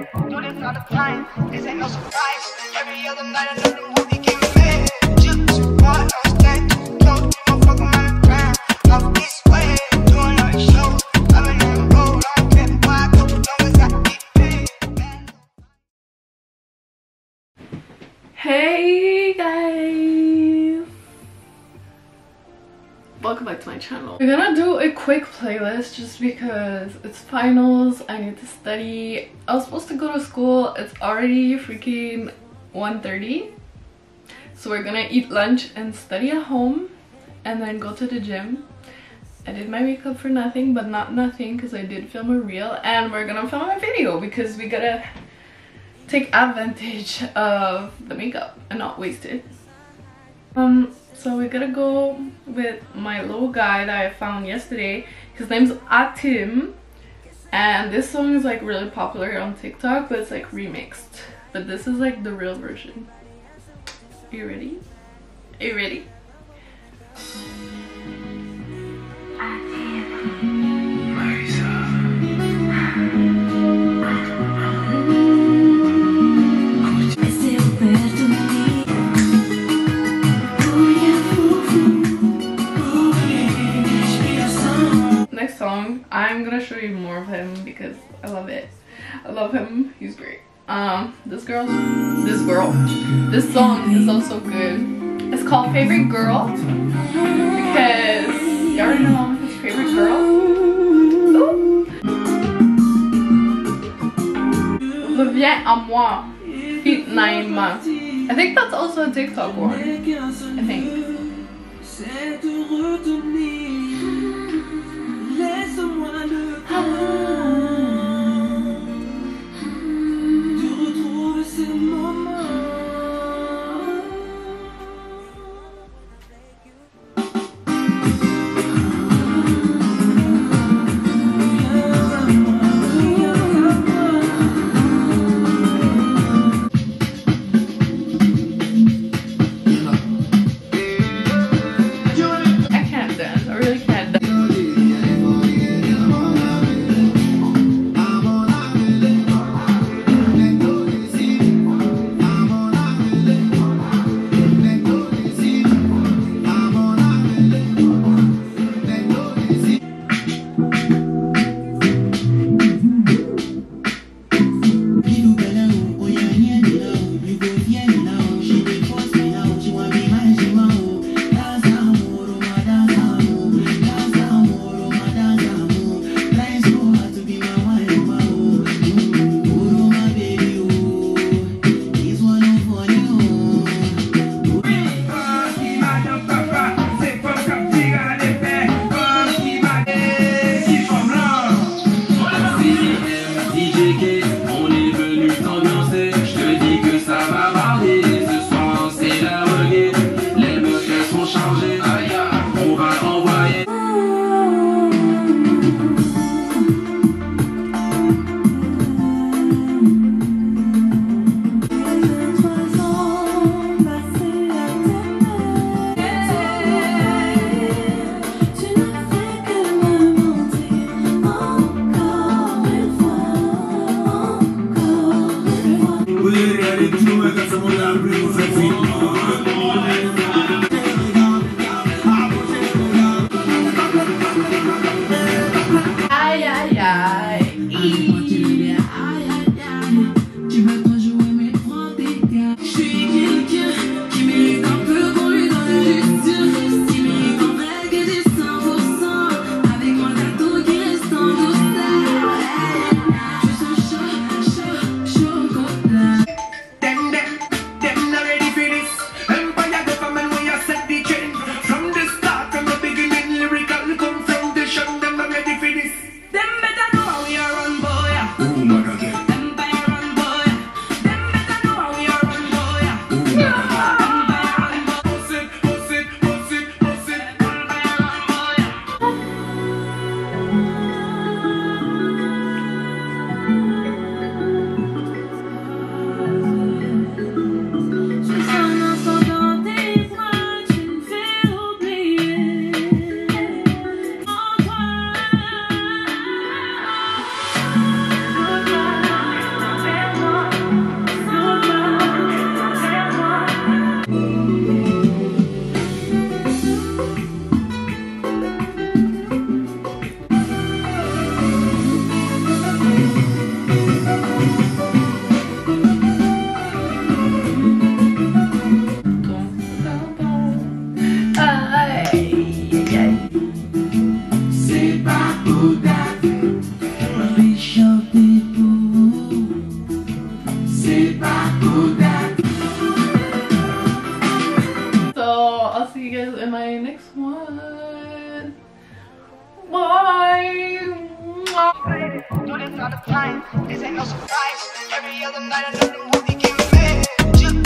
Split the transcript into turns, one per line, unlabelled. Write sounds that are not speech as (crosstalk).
Do this all the time. This ain't no surprise. Every other night another movie getting made.
Welcome back to my channel. We're gonna do a quick playlist just because it's finals, I need to study. I was supposed to go to school, it's already freaking 1.30. So we're gonna eat lunch and study at home and then go to the gym. I did my makeup for nothing, but not nothing because I did film a reel and we're gonna film a video because we gotta take advantage of the makeup and not waste it. Um, so we're gonna go with my little guy that I found yesterday. His name's Atim. And this song is like really popular on TikTok, but it's like remixed. But this is like the real version. Are you ready? Are you ready? Because I love it. I love him. He's great. Um, this girl, this girl, this song is also good. It's called Favorite Girl because you already know I'm his favorite girl. Reviens à moi, feat Naima. I think that's also a TikTok one. I think. (gasps)
tudo é dessa mulher
Do This all the time. This ain't no surprise. Every other night I know the movie came in.